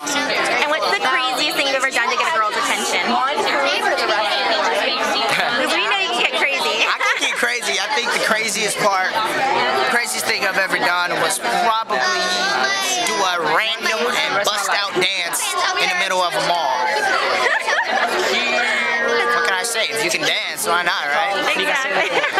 And what's the craziest thing you've ever done to get a girl's attention? We know you can get crazy. I can get crazy. I think the craziest part, the craziest thing I've ever done was probably do a random and bust out dance in the middle of a mall. What can I say? If you can dance, why not, right? exactly.